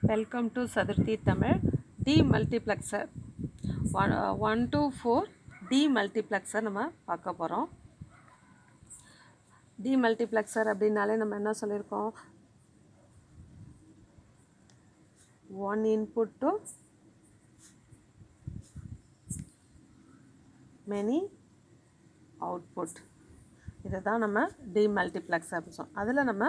Welcome to Chaturthi Tamil demultiplexer one one to four demultiplexer நம்ம பார்க்க போகிறோம் D multiplexer அப்படின்னாலே நம்ம என்ன சொல்லியிருக்கோம்? One input to many output இதை தான் நம்ம டி மல்டிப்ளெக்ஸர் அப்படின்னு சொல்லுவோம் அதில் நம்ம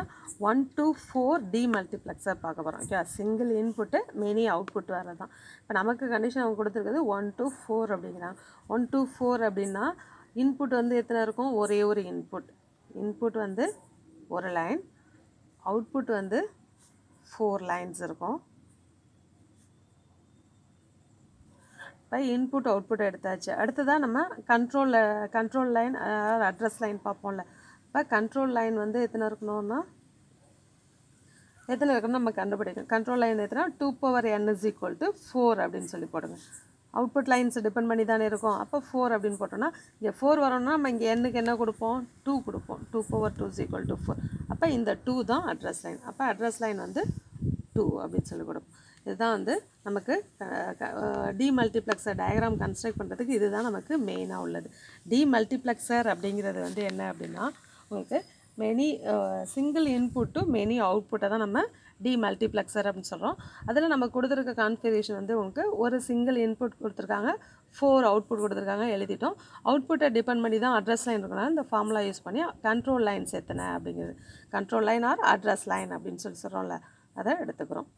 one to four D multiplexer பார்க்க போகிறோம் okay single input many output வரது தான் இப்போ நமக்கு கண்டிஷன் அவங்க கொடுத்துருக்குது ஒன் டூ ஃபோர் அப்படிங்கிறாங்க. ஒன் டூ ஃபோர் அப்படின்னா இன்புட் வந்து எத்தனை இருக்கும்? ஒரே ஒரு இன்புட் இன்புட் வந்து ஒரு லைன் அவுட்புட் வந்து ஃபோர் லைன்ஸ் இருக்கும். இப்போ இன்புட் அவுட்புட் எடுத்தாச்சு. அடுத்ததாக நம்ம கண்ட்ரோல் கண்ட்ரோல் லைன் அதாவது அட்ரஸ் லைன் பார்ப்போம்ல. இப்போ கண்ட்ரோல் லைன் வந்து எத்தனை இருக்கணும்னா எத்தனை இருக்கணும் நம்ம கண்டுபிடிக்கணும். கண்ட்ரோல் லைன் எத்தனை? Two power N is equal to four அப்படின்னு சொல்லி போடுங்க. அவுட்புட் லைன்ஸ் டிபெண்ட் பண்ணி தானே இருக்கும். அப்போ ஃபோர் அப்படின்னு போட்டோம்னா இங்கே ஃபோர் வரோம்னா நம்ம இங்கே எண்ணுக்கு என்ன கொடுப்போம்? டூ கொடுப்போம். Two power two is equal to four அப்போ இந்த டூ தான் அட்ரஸ் லைன் அப்போ அட்ரஸ் லைன் வந்து டூ அப்படின்னு சொல்லி கொடுப்போம். இதுதான் வந்து நமக்கு டிமல்டிப்ளெக்ஸர் டயக்ராம் கன்ஸ்ட்ரக்ட் பண்ணுறதுக்கு இதுதான் நமக்கு மெயினாக உள்ளது. டிமல்டிப்ளெக்ஸர் அப்படிங்கிறது வந்து என்ன அப்படின்னா உங்களுக்கு many single input to many அவுட்புட்டை தான் நம்ம டி மல்டிப்ளெக்ஸர் அப்படின்னு சொல்கிறோம் அதில் நம்ம கொடுத்துருக்க கான்ஃபிகரேஷன் வந்து உங்களுக்கு ஒரு சிங்கிள் இன்புட் கொடுத்துருக்காங்க ஃபோர் அவுட்புட் கொடுத்துருக்காங்க எழுதிட்டோம். அவுட்புட்டை டிபெண்ட் பண்ணி தான் அட்ரஸ் லைன் இருக்கனால இந்த ஃபார்முலா யூஸ் பண்ணி கண்ட்ரோல் லைன்ஸ் எத்தனை அப்படிங்கிறது. Control line or address line அப்படின்னு சொல்லி சொல்கிறோம்ல அதை எடுத்துக்கிறோம்.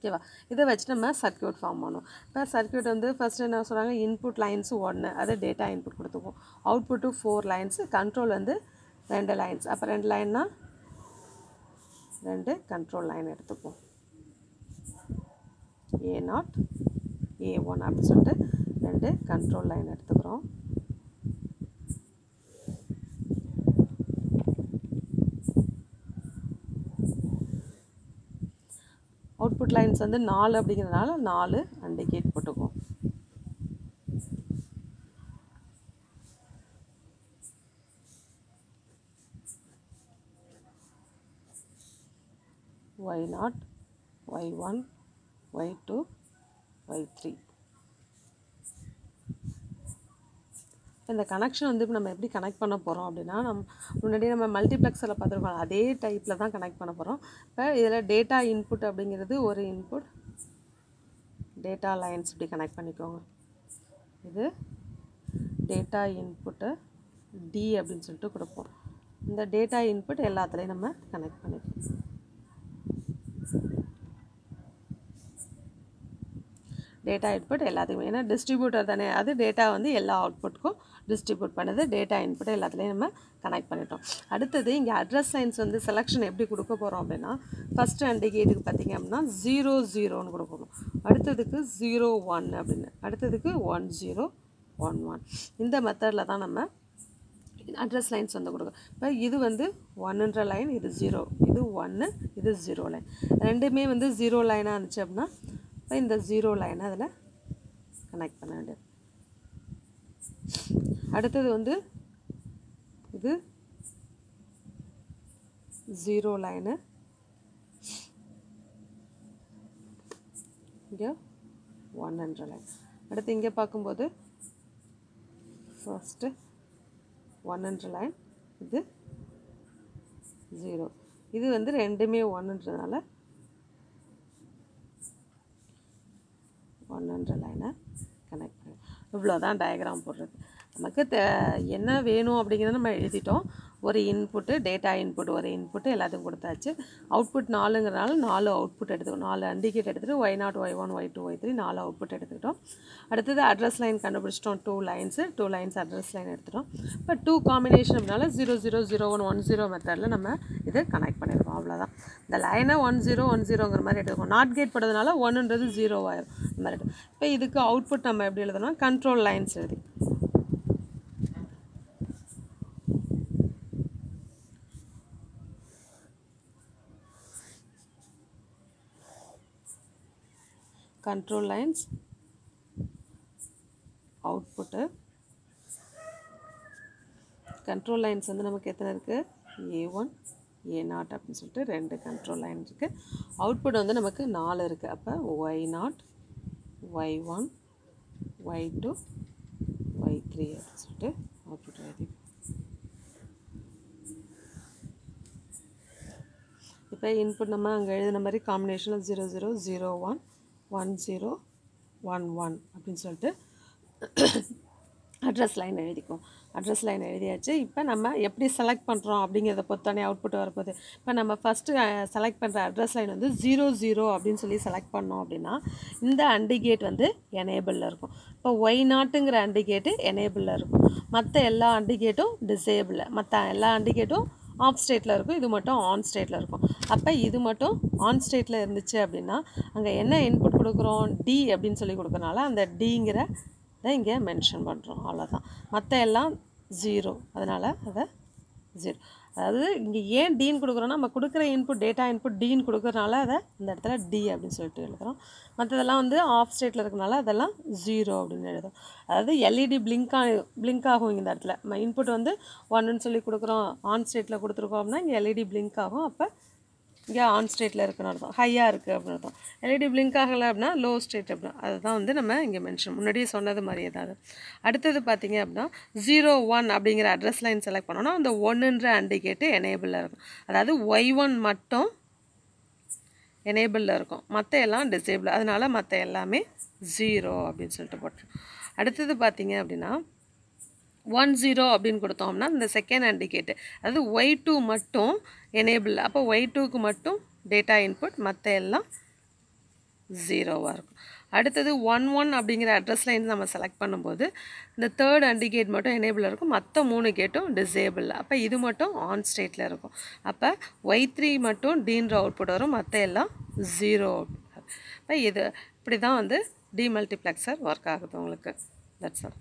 ஓகேவா? இதை வச்சு நம்ம சர்க்கியூட் ஃபார்ம் பண்ணுவோம். இப்போ சர்க்கியூட் வந்து ஃபஸ்ட்டு என்ன சொல்கிறாங்க இன்புட் லைன்ஸு ஒன்று அது டேட்டா இன்புட் கொடுத்துக்குவோம். அவுட்புட்டு ஃபோர் லைன்ஸு கண்ட்ரோல் வந்து ரெண்டு லைன்ஸ் அப்போ ரெண்டு லைன்னா ரெண்டு கண்ட்ரோல் லைன் எடுத்துக்குவோம். ஏ நாட் ஏ ஒன் அப்படின்னு சொல்லிட்டு ரெண்டு கண்ட்ரோல் லைன் எடுத்துக்கிறோம். அவுட்புட் லைன்ஸ் வந்து நாலு அப்படிங்கிறதுனால நாலு அண்டிகேட் போட்டுக்குவோம். Y naught Y one Y two Y three இந்த கனெக்ஷன் வந்து இப்போ நம்ம எப்படி கனெக்ட் பண்ண போகிறோம் அப்படின்னா நம்ம முன்னாடியே நம்ம மல்டிப்ளெக்ஸில் பார்த்துருக்கோம் அதே டைப்பில் தான் கனெக்ட் பண்ண போகிறோம் இப்போ இதில் டேட்டா இன்புட் அப்படிங்கிறது ஒரு இன்புட் டேட்டா லைன்ஸ் இப்படி கனெக்ட் பண்ணிக்கோங்க. இது டேட்டா இன்புட்டு டி அப்படின்னு சொல்லிட்டு கொடுப்போம். இந்த டேட்டா இன்புட் எல்லாத்துலேயும் நம்ம கனெக்ட் பண்ணிக்கலாம். டேட்டா இன்புட் எல்லாத்துக்குமே ஏன்னா டிஸ்ட்ரிபியூட்டர் தானே. அது டேட்டா வந்து எல்லா அவுட்புட்டுக்கும் டிஸ்ட்ரிபியூட் பண்ணுது. டேட்டா இன்புட் எல்லாத்துலேயும் நம்ம கனெக்ட் பண்ணிட்டோம். அடுத்தது இங்கே அட்ரஸ் லைன்ஸ் வந்து செலெக்ஷன் எப்படி கொடுக்க போகிறோம் அப்படின்னா ஃபஸ்ட்டு அண்டிகேட்டுக்கு பார்த்திங்க அப்படின்னா ஜீரோ ஜீரோன்னு கொடுக்கணும். அடுத்ததுக்கு ஜீரோ ஒன் அப்படின்னு. அடுத்ததுக்கு ஒன் ஜீரோ ஒன் ஒன் இந்த மெத்தடில் தான் நம்ம அட்ரஸ் லைன்ஸ் வந்து கொடுக்கும் இப்போ இது வந்து ஒன்னுன்ற லைன் இது ஜீரோ இது ஒன்று இது ஜீரோ லைன் ரெண்டுமே வந்து ஜீரோ லைனாக இருந்துச்சு அப்படின்னா இந்த ஜீரோ லைனை அதில் கனெக்ட் பண்ண வேண்டியது. அடுத்தது வந்து இது ஜீரோ லைனு இங்கே ஒன் ஹண்ட்ரட் லைன் அடுத்து இங்கே பார்க்கும்போது ஃபஸ்ட்டு ஒன் ஹண்ட்ரட் லைன் இது ஜீரோ இது வந்து ரெண்டுமே ஒன்றுன்றதுனால ஒன்றுன்ற லைனை கனெக்ட் பண்ணி. இவ்வளோ தான் டயக்ராம் போடுறது. நமக்கு தே என்ன வேணும் அப்படிங்கிறத நம்ம எழுதிட்டோம். ஒரு இன்புட்டு டேட்டா இன்புட் ஒரு இன்புட்டு எல்லாத்தையும் கொடுத்தாச்சு. அவுட்புட் நாலுங்கிறனால நாலு அவுட்புட் எடுத்துக்கணும். நாலு அண்டிகேட் எடுத்துகிட்டு Y naught Y one Y two Y three நாலு அவுட்புட் எடுத்துக்கிட்டோம். அடுத்தது அட்ரஸ் லைன் கண்டுபிடிச்சிட்டோம். Two lines two lines address line எடுத்துட்டோம். இப்போ two combination அப்படினால zero zero zero one one zero மெத்தடில் நம்ம இது கனெக்ட் பண்ணியிருக்கோம் அவ்வளோதான் இந்த லைனை ஒன் ஜீரோ ஒன் ஜீரோங்கிற மாதிரி எடுத்துக்கோம் நாட் கேட் போடுறதுனால ஒன்றுன்றது ஜீரோ ஆயிரும் இந்த மாதிரி இப்போ இதுக்கு அவுட்புட் நம்ம எப்படி எழுதணும்? கண்ட்ரோல் லைன்ஸ் எழுதி. Control lines. Output control lines வந்து நமக்கு எத்தனை இருக்குது ஏ ஒன் ஏ நாட் அப்படின்னு சொல்லிட்டு ரெண்டு கண்ட்ரோல் லைன் இருக்குது அவுட்புட் வந்து நமக்கு நாலு இருக்குது அப்போ Y naught Y one Y two Y three அப்படின்னு சொல்லிட்டு அவுட்புட் எழுதி. இப்போ இன்புட் நம்ம அங்கே எழுதின மாதிரி காம்பினேஷனில் zero zero zero one one zero one one அப்படின்னு சொல்லிட்டு அட்ரஸ் லைன் எழுதிக்கும் அட்ரஸ் லைன் எழுதியாச்சு. இப்போ நம்ம எப்படி செலக்ட் பண்ணுறோம் அப்படிங்கிறத பொறுத்தானே அவுட்புட் வரப்போகுது. இப்போ நம்ம ஃபஸ்ட்டு செலக்ட் பண்ணுற அட்ரஸ் லைன் வந்து ஜீரோ ஜீரோ அப்படின்னு சொல்லி செலக்ட் பண்ணோம் அப்படின்னா இந்த அண்டிகேட் வந்து எனேபிளில் இருக்கும். இப்போ ஒய் நாட்டுங்கிற அண்டிகேட்டு எனேபிளில் இருக்கும். மற்ற எல்லா அண்டிகேட்டும் டிசேபிளில் மற்ற எல்லா அண்டிகேட்டும் ஆஃப் ஸ்டேட்டில் இருக்கும். இது மட்டும் ஆன் ஸ்டேட்டில் இருக்கும். அப்போ இது மட்டும் ஆன் ஸ்டேட்டில் இருந்துச்சு அப்படின்னா அங்கே என்ன இன்புட் கொடுக்குறோம்? டி அப்படின்னு சொல்லி கொடுக்குறனால அந்த டிங்கிற தான் இங்கே மென்ஷன் பண்ணுறோம் அவ்வளோதான் மற்ற எல்லாம் ஜீரோ அதனால் அதை ஜீரோ அதாவது இங்கே ஏன் டீன் கொடுக்குறோன்னா நம்ம கொடுக்குற இன்புட் டேட்டா இன்புட் டீன் கொடுக்குறனால அதை இந்த இடத்துல டி அப்படின்னு சொல்லிட்டு எழுதுகிறோம் மற்றதெல்லாம் வந்து ஆஃப் ஸ்டேட்டில் இருக்கனால அதெல்லாம் ஜீரோ அப்படின்னு எழுதுறோம். அதாவது எல்இடி பிளிங்க் ஆ பிளிங்க் ஆகும் இந்த இடத்துல. நம்ம இன்புட் வந்து ஒன்றுன்னு சொல்லி கொடுக்குறோம் ஆன் ஸ்டேட்டில் கொடுத்துருக்கோம் அப்படின்னா இங்கே எல்இடி பிளிங்க் ஆகும். அப்போ இங்கே ஆன் ஸ்டேட்டில் இருக்குன்னு அர்த்தம் ஹையாக இருக்குது அப்படின்னு அர்த்தம். எல்இடி பிளிங்க் ஆகலை அப்படின்னா லோ ஸ்டேட் அப்படின்னா அதுதான் வந்து நம்ம இங்கே மென்ஷன் முன்னாடியே சொன்னது மாதிரி ஏதாவது அடுத்தது பார்த்தீங்க அப்படின்னா ஜீரோ ஒன் அப்படிங்கிற அட்ரஸ் லைன் செலக்ட் பண்ணோன்னா அந்த ஒன்றுன்ற அண்டிகேட்டு எனேபிளில் இருக்கும். அதாவது ஒய் ஒன் மட்டும் எனேபிளில் இருக்கும். மற்ற எல்லாம் டிசேபிள் அதனால் மற்ற எல்லாமே ஜீரோ அப்படின்னு சொல்லிட்டு போட்டுரும் அடுத்தது பார்த்தீங்க அப்படின்னா ஒன் ஜீரோ அப்படின்னு கொடுத்தோம்னா இந்த செகண்ட் இண்டிகேட்டு அதாவது ஒய் டூ மட்டும் எனேபிள் அப்போ ஒய் டூக்கு மட்டும் டேட்டா இன்புட் மற்ற எல்லாம் ஜீரோவாக இருக்கும். அடுத்தது ஒன் ஒன் அப்படிங்கிற அட்ரஸ் லைன் நம்ம செலக்ட் பண்ணும்போது இந்த தேர்ட் அண்டிகேட் மட்டும் எனேபிள் இருக்கும். மற்ற மூணு கேட்டும் டிசேபிள் அப்போ இது மட்டும் ஆன் ஸ்டேட்டில் இருக்கும். அப்போ ஒய் த்ரீ மட்டும் டீன்ற அவுட்புட் வரும். மற்ற எல்லாம் ஜீரோ இப்போ இது இப்படி தான் வந்து டிமல்டிப்ளெக்சர் ஒர்க் ஆகுது உங்களுக்கு. That's all